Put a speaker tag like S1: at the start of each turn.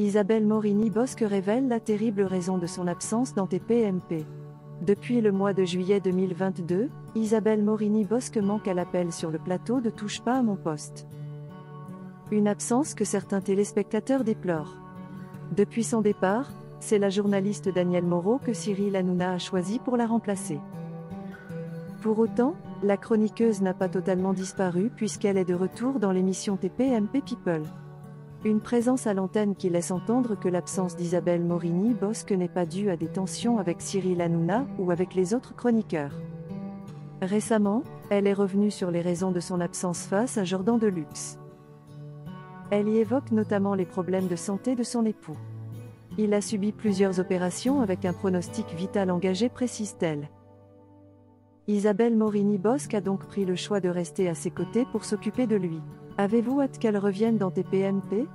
S1: Isabelle Morini-Bosque révèle la terrible raison de son absence dans TPMP. Depuis le mois de juillet 2022, Isabelle Morini-Bosque manque à l'appel sur le plateau de Touche pas à mon poste. Une absence que certains téléspectateurs déplorent. Depuis son départ, c'est la journaliste Danielle Moreau que Cyril Hanouna a choisi pour la remplacer. Pour autant, la chroniqueuse n'a pas totalement disparu puisqu'elle est de retour dans l'émission TPMP People. Une présence à l'antenne qui laisse entendre que l'absence d'Isabelle Morini-Bosque n'est pas due à des tensions avec Cyril Hanouna ou avec les autres chroniqueurs. Récemment, elle est revenue sur les raisons de son absence face à Jordan Deluxe. Elle y évoque notamment les problèmes de santé de son époux. Il a subi plusieurs opérations avec un pronostic vital engagé, précise-t-elle. Isabelle Morini-Bosque a donc pris le choix de rester à ses côtés pour s'occuper de lui. Avez-vous hâte qu'elle revienne dans TPMP